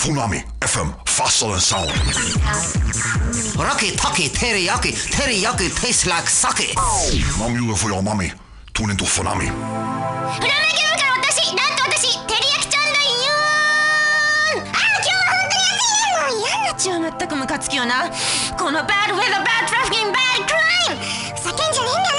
フナミ FM ファッションサウンドラキタキテリヤキテリヤキテイスラクサキマミ UFO やマミトゥネントフナミフナミゲームから私なんと私テリヤキちゃんだよーんあ今日は本当に嫌なの嫌なっちゃうまったくムカつきよなこのバッドウェザーバッドトラフィキングバッドクライム叫んじゃねえんだ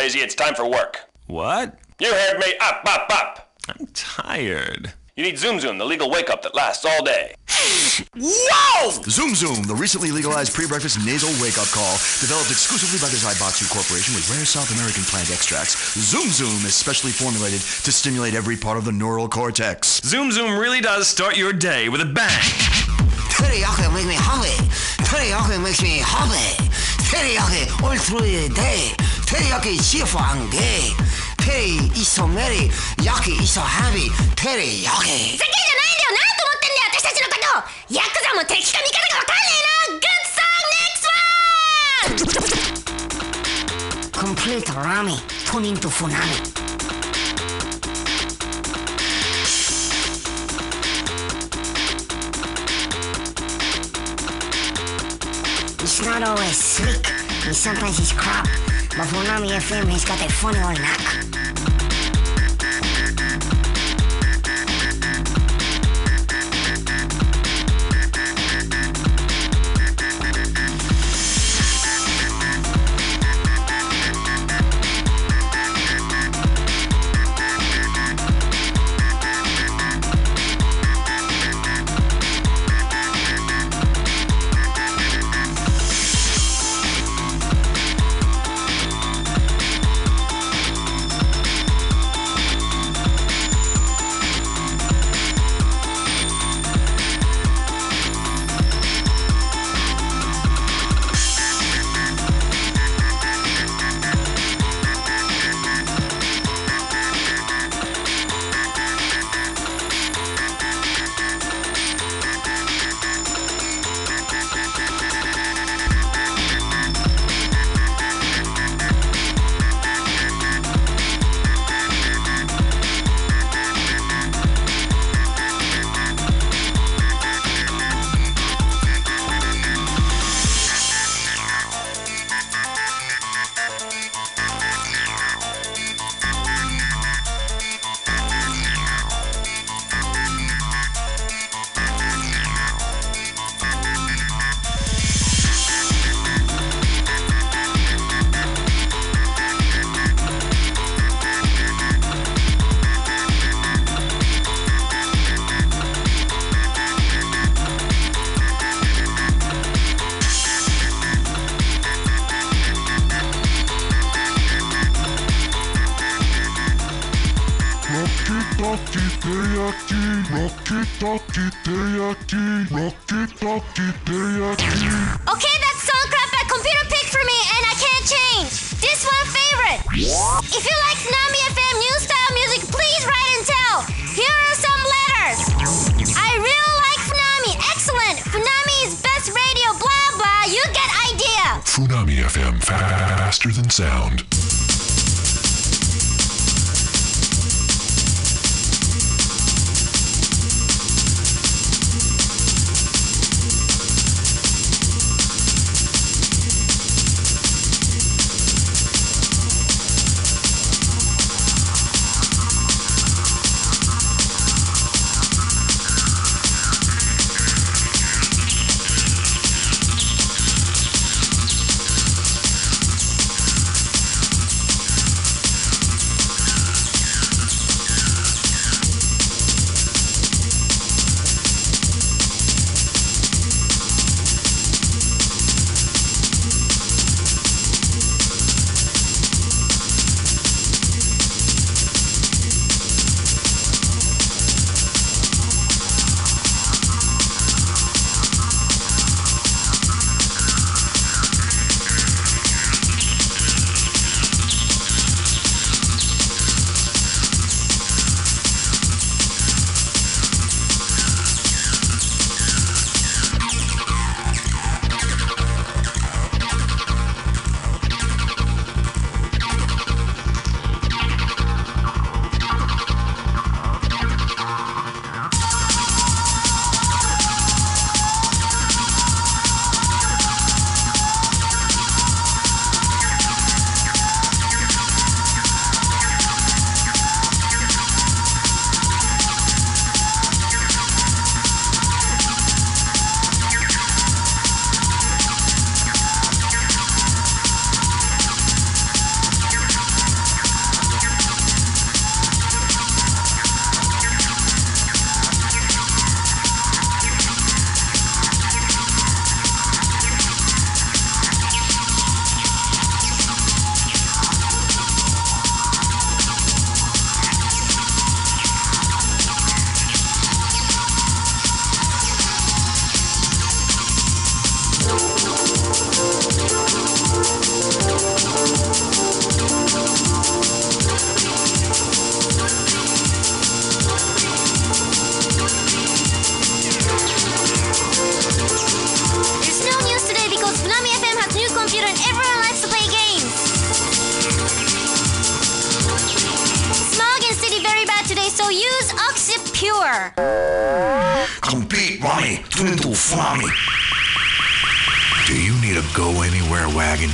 lazy. It's time for work. What? You heard me. Up, up, up. I'm tired. You need Zoom Zoom, the legal wake up that lasts all day. Whoa! Zoom Zoom, the recently legalized pre-breakfast nasal wake-up call, developed exclusively by the Zaibatsu Corporation with rare South American plant extracts. Zoom Zoom is specially formulated to stimulate every part of the neural cortex. Zoom Zoom really does start your day with a bang. Teriyaki makes me hungry Teriyaki makes me happy Teriyaki all through the day Teriyaki is cheerful and gay Teri is so merry Yaki is so happy Teriyaki ふざけんじゃないんだよなんと思ってんだよ私たちのことヤクザも敵か味方かわかんねえなグッドソン next one Complete Rami turn into Funami It's not always slick, and sometimes it's crap. but Funami FM has got a funny Okay, that's song crap that computer picked for me and I can't change. This one favorite. If you like Nami FM new style music, please write and tell. Here are some letters. I really like Funami. Excellent. Funami is best radio. Blah blah. You get idea. Funami FM, faster than sound. Complete Ronnie, tune into Funami. Do you need a go anywhere wagon?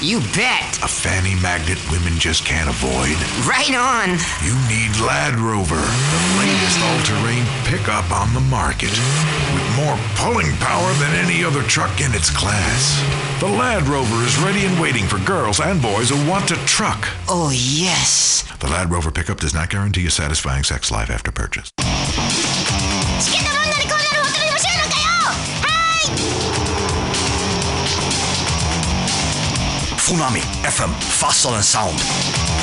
You bet. A fanny magnet women just can't avoid? Right on. You need Lad Rover, the latest all-terrain pickup on the market, with more pulling power than any other truck in its class. The Lad Rover is ready and waiting for girls and boys who want to truck. Oh, yes. The Lad Rover pickup does not guarantee a satisfying sex life after purchase. Funami FM, faster than sound.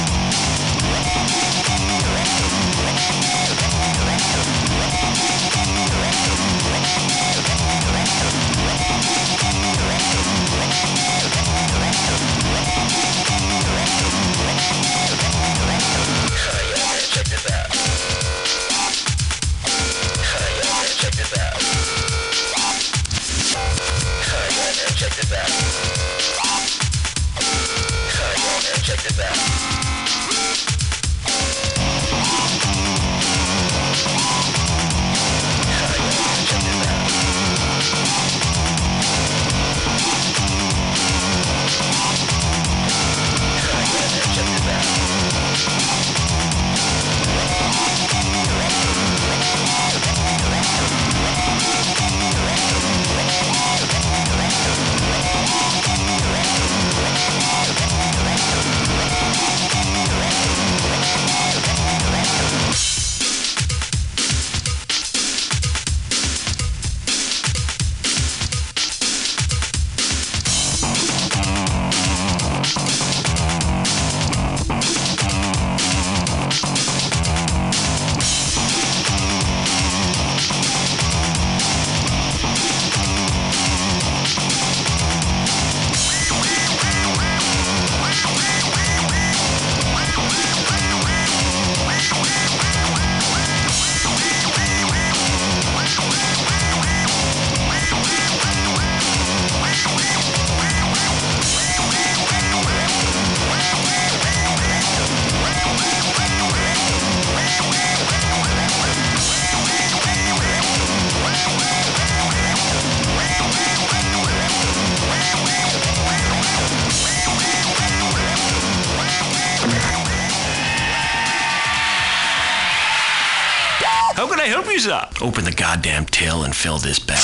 I help you, sir? Open the goddamn till and fill this bag.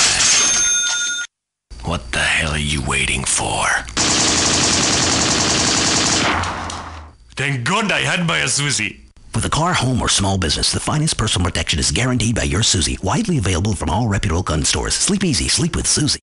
What the hell are you waiting for? Thank God I had my Susie. With a car, home, or small business, the finest personal protection is guaranteed by your Susie. Widely available from all reputable gun stores. Sleep easy. Sleep with Susie.